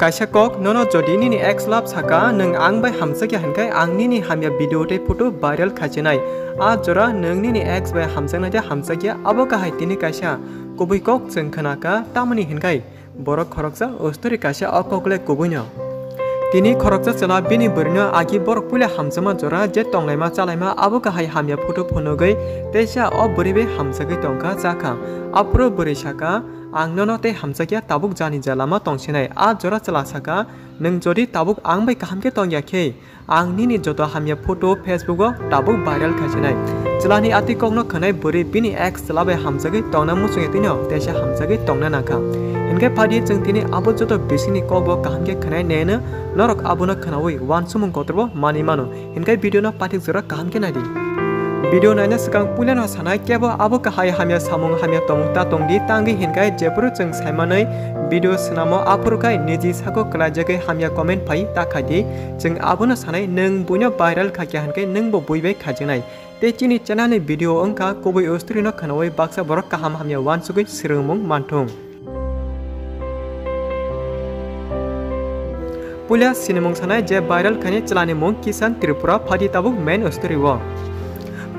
kaisa kok nono jodi nini ex lab saka nung ang bai hamsa kya hankai ang nini hamya video te photo viral khachinai a jora nung nini ex bai hamsa na ja hamsa kya abo ka hai tini kaisa kubui kok cheng khana ka tamani hankai borok khoroksa ostori kaisa okokle kubunya তিনি খরকজা চলা বিনি বরিনো আগি বরক পুলে হামসামা জরা যে টংলাইমা চালাইমা আবু কাহাই হামিয়া ফটো ফনগৈ তেসা অ বরিবে হামসাগৈ টংকা জাখা আপ্রো 앙너너테 함사기야? 따북 자니 잘라마 똥시나이 아 저라 잘라사가 능 저리 따북 앙바이까 함께 똥야케 앙니니 저도 함야 포토 페이스북어 따북 바이럴 가시나이 잘라니 아티 꽁너 커나이 버리 비니 엑스 라베 함사기 똥나 무송에 뜨녀. 대샤 함사기 똥나 나가. 인게 파디 정티니 아버 저도 비시니 꺼버 함께 커나이 내는 너럭 아부나 커나오이 완수문 거들버 마니마노. 인게 비디오나 파틱 저라 함께 나디. viral khane chalani mong kisan tripura phadi tabuk main ostri wo পুলিয়া সিগাং অ চলাতে বুড়ি বড় খরকনি হামচালাইমানি হালক দুই বছর ওংখা তাবুক অ চলাতে বুড়ি পুলিয়া বাহাকে মালাই হামচালাই আবনো সানা থাকি ব্লেক ক কলকমা হাইপনা जों চিকন কাই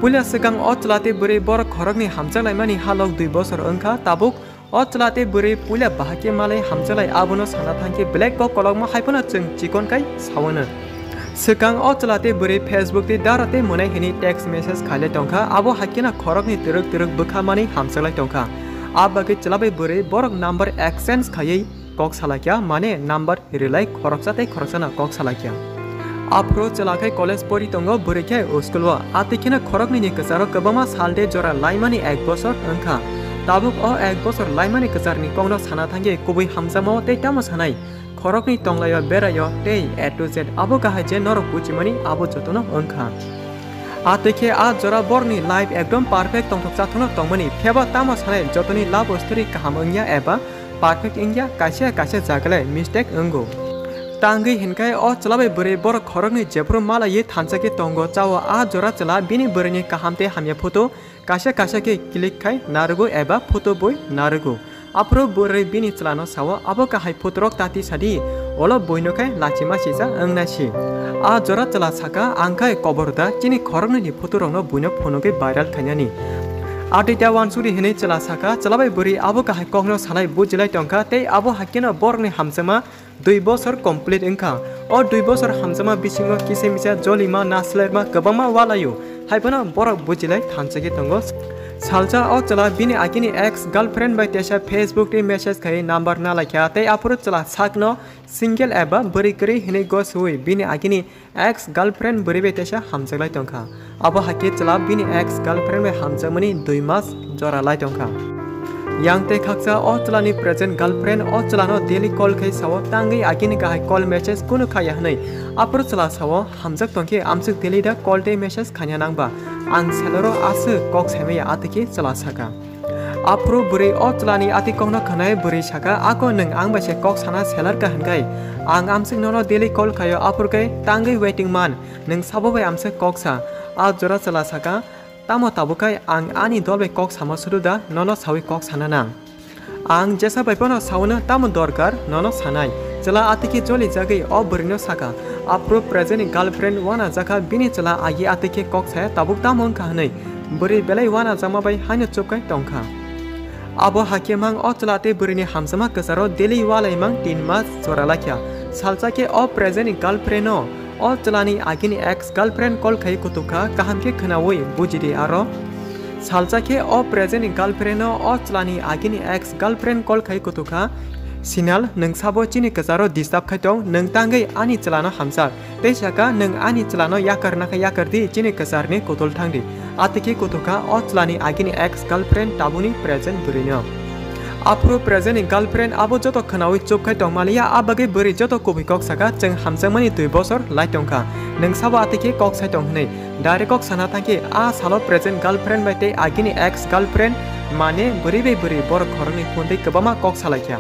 पुल्या सगाङ अचलाते बुरे बर खरग्ने हाम्चालाई मानि हालक दुई बसर अङ्का ताबुक अचलाते बुरे पुल्या भाक्यमालाई हाम्चालाई आबुनस हाना थाङ्के ब्ल्याक बक कलगमा खाइपन चुङ चिकन काई छाउन सिकाङ अचलाते बुरे फेसबुकले दाराते मुनाइखेनि टेक्स्ट मेसेज खाले टङ्का अब हाकिन खरग्ने तिरुक तिरुक बुखा मानि हाम्चालाई टङ्का आबाकै चलाबै बुरे बरक नम्बर एक्सचेन्ज खाइ कक्षा लाग्या माने नम्बर हेरेलाई खरक्छ त्यही खरक्छ न कक्षा लाग्या आप्रो चलाके कलेज परितङ बुरेख्या ओस्कुलवा आतिखिन खरकनि निकसार कबमा सालदे जरा लाइमानि एक बसर अंखा ताबुक अ एक बसर लाइमानि कसार निकङन साना थांगे कुबै हमजा म तैटाम सनाय खरकनि तङलाय बेराय ते ए टु जेड अबो गाहा जे नर कुचिमनि आबो जतन अंखा आतिखे आ जरा बरनि लाइफ एकदम परफेक्ट तङ थचाथन तङमनि फेबा ताम सनाय जतनि लाभ ओस्तरी कामङ्या एबा परफेक्ट इङ्या कासे कासे जागले मिस्टेक अंगो tangi hinkai o chalabe bere bor khorang ni jepro mala ye thansa ke tongo chawa a jora chala bini bere ni kahamte hamya photo kasha kasha ke click khai nargo eba photo boy nargo apro bore bini chalano sawa abo kahai photorok tati sadi ওলা বইনকাই লাচিমা সিজা অংনাছি আ জরা চলা ছাকা আংখাই কবরদা চিনি খরননি ফটোরংন বইন ফোনকে viral খাইনানি আটিটা ওয়ানসুরি হেনে চলা ছাকা চলাবাই বরি আবো কাহাই কংন সালাই বুজিলাই টঙ্কা তেই আবো হাকিন বরনি হামসামা दुई बसर कंप्लीट ओंखा अ दुई बसर हामजामा बिसिङो किसे मिसा जलिमा नास्लायमा गोबामा वालायो हाइफाना बरक बुजिलाय थानसेके दङ सालसा अ चला बिनि आगिनि एक्स गार्लफ्रेन्ड बाय तेसा फेसबुक टे मेसेज खे नम्बर ना लाख्या तै आफोर चला साकनो सिंगल एबा बोरै करै हिने गस हुई बिनि आगिनि एक्स गार्लफ्रेन्ड बोरै बाय तेसा हामजालाय दंखा अब हाके चला बिनि एक्स गार्लफ्रेन्ड बाय हामजामनि दुई मास जरालाय दंखा यांगते खक्सा ओ चलानी प्रेजेंट गर्लफ्रेंड ओ चलानो डेली कॉल खै सव तांगे आकिन का कॉल मैसेज कुन खाय हनै अपर चला सव हमजक तोंके आमसे डेली दा कॉल दे मैसेज खान्या नांगबा आं सेलरो आस कॉक सेमे आतिके चला सका अपरो बुरे ओ चलानी आति कोनो खनाय बुरे छका आको नंग आं बसे कॉक साना सेलर का हनगाय आं आमसे नोनो डेली कॉल खायो अपर के तांगे वेटिंग मान नंग सबबे आमसे कॉक सा आ जरा चला सका Tamo tabukai ang ani dolbe kok sama suruda nono sawi kok sananang. Ang jesa baipono sauna tamo dorkar nono sanai. Chala atiki joli jagai o saka. Apro present girlfriend wana jaka bini chala agi atiki kok saya tabuk tamong kahanai. बुढी Abo hake mang हान्य चोपकै टङ्खा hamsama kasaro deli बुढीने हाम्समा tin mas वालैमाङ lakya. छोरालाख्या सालचाके अ girlfriend no. और चलानी आगिन ex girlfriend call खाई को तुखा कहम के खना वही बुझी आरो के और प्रेजेंट गर्लफ्रेंड और चलानी आगिन एक्स गार्लफ्रेंड कॉल खाई को तुखा सिनाल नंगसाबो चीन कजारो डिस्टर्ब खाई तो नंग तांगे आनी चलानो हमसार ते शाका नंग आनी चलानो या करना का या कर दी चीन कजार ने कोतोल ठांग आते के को और चलानी आगिन एक्स गार्लफ्रेंड टाबुनी प्रेजेंट दुरीना आपू प्रेजेंट गार्लफ्रेंड अब जो खाना चौखा टमालिया आ बगे बड़ी जो कभी कॉक सका जो हमसा मानी दुई बस लाइटा नंसा आती कक सैटे डायरेक्ट सना थी आ साल प्रेजेंट गार्लफ्रेंड बैठे आगे एक्स गार्लफ्रेंड माने बुरी बै बुरी बड़ घर फोनते गबामा कक सलाखिया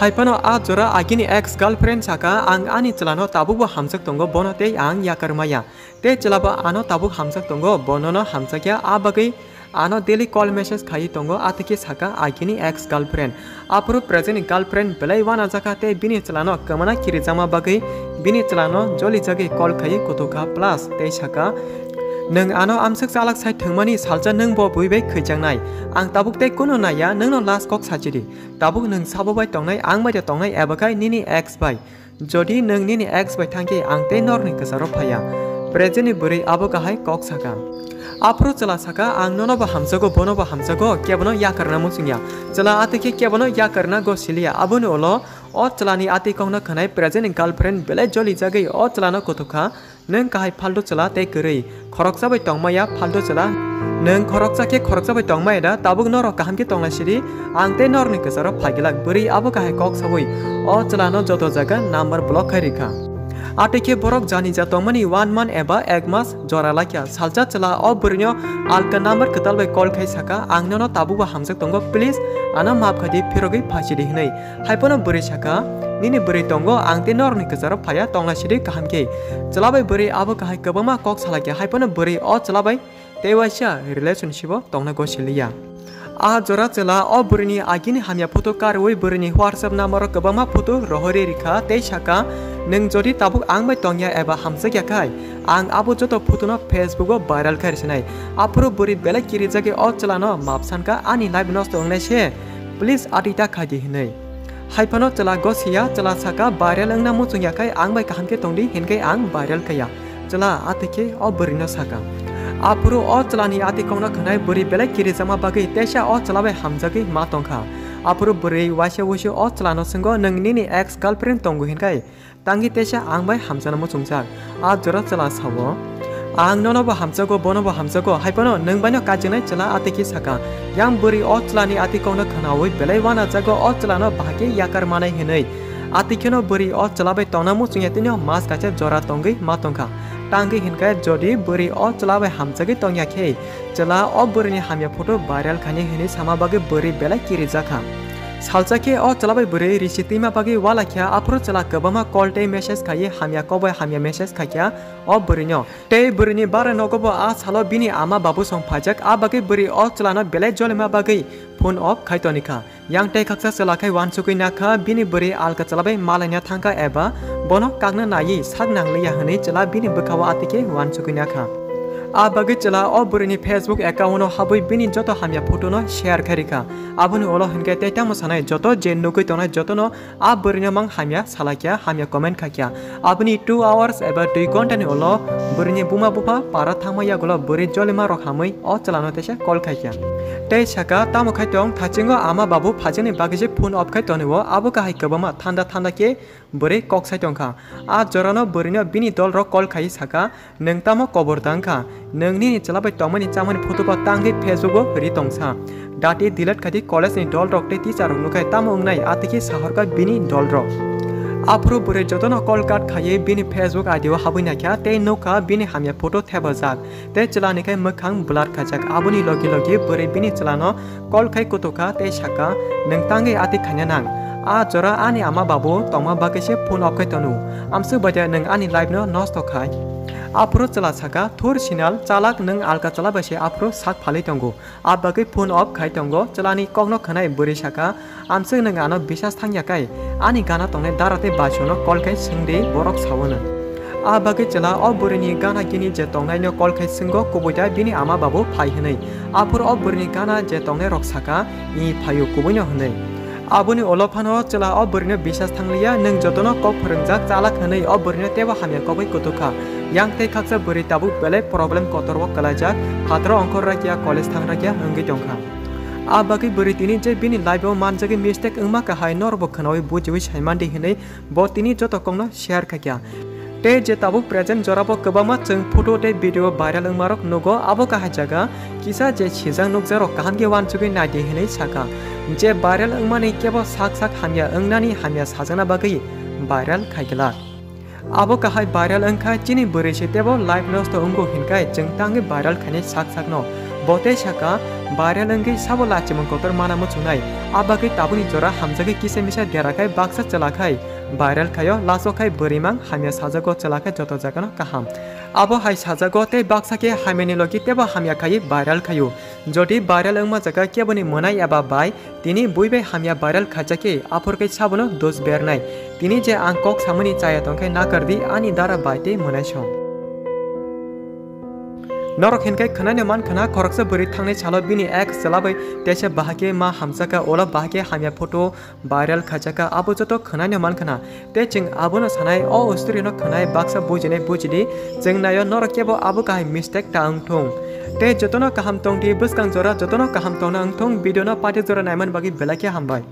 हाइपनो आ जोरा आगे एक्स गार्लफ्रेंड सका आंग आनी चलानो तबुबो हमजक दंग बनते आं याकर माया ते चलाबो आनो तबुक हमजक दंग बनो हमजकिया आ बगै message khai tongo atike saka agini ex girlfriend apro present girlfriend belai wana jaka te bini chalano kamana kiri jama bagai bini chalano joli jage call khai kotoka plus te saka nang ano amsak salak sai thangmani salja nang bo buibe khaijangnai ang tabuk te kuno naya nang no last kok sajiri tabuk nang sabo bai tongnai ang bai tongnai abakai nini ex bai যদি नों निनि x bye थांके आं ते नरनि गोसारो फाया प्रेजेन्टनि बोरै आबो गाहाय कक साका আপ্রো চলা সাকা আংনন বহামসগো বনো বহামসগো কেবনো ইয়াকারনা মুসিংয়া চলা আতিকে কেবনো ইয়াকারনা গোসিলিয়া আবুন ওলো অ চলানি আতি কংন খনাই প্রেজেন্ট গার্লফ্রেন্ড বেলে জলি জাগাই অ চলানো কতুখা নেন কাহাই ফালডো চলা তে গরেই খরকসা বৈ টংমায়া ফালডো চলা নেন খরকসা কে খরকসা বৈ টংমায়া দা তাবুক নর কাহাম কে টংলা সিরি আং তে নর নি কসার ফাগিলাক বরি আবু কাহাই কক সবই অ চলানো যত জাগা number block high রিখা kabama kok salakya haipana beri o chalabai tewaisha relationship tongna go shiliya आ जरा चला अ बुरनी आगिनि हामिया फटो कारवै बुरनी व्हाट्सएप नाम्बार गोबांमा फटो रहरे रिखा ते साका नों जदि ताबुक आं बाय तंगिया एबा हामसगियाखाय आं आबो जत फटोनो फेसबुक भाइरल खारसिनाय आफरो बुरि बेले किरि जागे अ चलानो मापसानका आनि लाइभ नस्ट अंगनायसे प्लिज आदिता खादि हिनै हाइफानो चला गसिया चला साका भाइरल अंगना मुचुंगियाखाय आं बाय काहामके तंदि हिनके आं भाइरल कया चला आतिके अ बुरिनो साका apuru o tlani ati kongna khnai buri bela kiri sama bagi tesha o tlabe hamzagi matongkha apuru buri washe washe o tlano singo nangni ni ex girlfriend tongu hinkai tangi tesha angbai hamzana mo chungsak a jora chala sawo ang nono bo hamzago bono bo hamzago haipano nangbaino kajinai chala ati ki saka yang buri o tlani ati kongna khnawi belai wana jago o tlano bhagi yakar manai hinai আতিখেন বরি অ চলাবে তনামু চুঙে তিন মাছ কাছে জরা তঙ্গি মাতঙ্কা टांगी हिनका जदि बुरी अ चला हामजागे तंगिया खे चला अ बोरीनि हामिया फ़ोटो भाइराल खानी हिनि सामा बगे बुरी बेला किरि जाखा सालचाके अ चला बुरी ऋषि तीमा बगे बागे वालाखिया आफरो चला गोबामा कल टे मेसेज खाइए हामिया कब हामिया मेसेज खाखिया अ बोरैनो टे बोरैनि बारा नगब आ सालो बिनी आमा बाबु संफाजाक आ बगे बुरी अ चलाना बेला जलमा बगे phone off khaitoneka yang tai khaksa salakai wan sukui nakha bini buri alka chalabai malanya thangka eba bono kagna nayi sagnang liya hane chala bini bakawa atike wan sukui nakha আগে চলা অ বুড়ি ফেসবুক একাউন্ট হাবুই বিনি যত হামি photo ন share খারিকা আবুনি অল হিনকে তেতা মশানাই যত যে নুকুই তনা যত ন আ বুড়ি মাং হামিয়া সালাকিয়া হামিয়া কমেন্ট খাকিয়া টু আওয়ার্স এবার দুই ঘন্টা নি অল বুড়ি বুমা বুফা পারা থামাইয়া গল বুড়ি জলিমা রখামই অ চলান তেসে কল খাইয়া তে সাকা তাম খাইতং থাচিঙ্গ আমা বাবু ফাজেনি বাগিজে ফোন অফ খাই তনিব আবু কাহাই কবমা ঠান্ডা ঠান্ডা কে बर कक सैटा आ जरा बरने बी दल रल खाई सका। नंगामो कबर दंगा नंगनी चला टमन चामन फोटोबा तंगे फेसबुक हरी तंगसा दाटे दिलट खाती कलेज ने दल रक टीचार नुकाय तमोनाई आतीक सहर का बी दल र। आपू बर जतन कल कार्ड खाई बी फेसबुक आदिओ हाबीना क्या ते नौका बी हमिया फ़ोटो थेबाजा ते चलाने का मखान ब्लार खाजा आबोनी लगे लगे बर बी चलानो कल खाई कतोखा ते सका। नंगे आती खाने नांग। a chora ani ama babu tongma bakishe phone okai tanu amse bata nang ani live no nos to khai apro chala saka thor sinal chalak nang alka chala bashe apro sak phali tongo abake phone off khai tongo chalani kokno khanai buri saka amse nang ano bishas thangya kai ani gana tongne darate bashono kolkai singde borok sawona আবাগে চেলা অ বরিনি গানা গিনি যে টংনাইন call খাই সিংগ কুবইটা বিনি আমা বাবু phi হनै আফুর অ বরিনি গানা যে টংনাই রকসাকা ই ফাইও কুবইন হनै আপুনি অলপ fun চলা অবৰণ বিশ্বাস থাংলিয়া নং যতন কক ফৰঞ্জাক চালাক হানি অবৰণ তেওঁ হামে কবৈ কটুখা ইয়াং তেই খাকচে বৰি তাবু বেলেগ প্ৰব্লেম কতৰব কলাইজাক হাতৰ অংকৰ ৰাখিয়া কলেজ থাং ৰাখিয়া হংগী টংখা আ বাকি বৰি তিনি যে বিনি লাইভৰ মানজাকে মিষ্টেক অংমা কাহাই নৰব খানাৱৈ বুজিবি হেমান্দি হেনে ব তিনি যত joto kongno share khakya te je tabu present jorabo kobama chung photo te video viral ungmarok nugo abo ka hajaga kisa je chijang nukjaro kahamge wanchugi naidi hinai saka je viral ungmani kebo sak sak hamya ungnani hamya sajana bagai viral khaigla abo kahai viral ungkha chini buri se tebo live nosto ungo hinkai jengtangi viral khane sak sak no bote saka viral ungki sabo lachimon kotor mana mo chunai abagai tabuni jora hamjagi kise misa derakai baksa chalakai viral খাইও লাসো খাই বরিমাং, হামিয়া সাজাগো চেলাখে যত জাগানো কাহাম। আবো high সাজাগো, তে বাক্সাকে হামিয়ানি লগি তেবো হামিয়া খাই ভাইরাল খাইও যদি ভাইরাল অংমা জায়গা কেবনি মনাই এবা বাই, তিনি বুইবে হামিয়া বাইরাল খাজাকে আফরকে ছাবলো দোষ বেরনাই তিনি যে আং কক সামনি চায়া তংখাই না করদি আনি দ্বারা বাইতে মনাইছ নরক হেনকাই খনা নেমান খনা খরক বরি থাঙে ছাল বিনি এক সেলাবাই তেছে বাহাকে মা হামসাকা ওলা বাহাকে হামিয়া ফটো ভাইরাল খাচাকা আবু যত খনা নেমান খনা তে চিং আবু না সানাই অ অস্ত্রী নক খনাই বাক্সা বুঝিনে বুঝিনি চিং নাই নরক কেবো আবু কাহাই মিস্টেক টাং ঠুং তে যতন কাহাম টং টি বুসকাং জোরা যতন কাহাম টং না আং ঠুং বিডিও না পাটি নাইমান বাকি বেলাকে হামবাই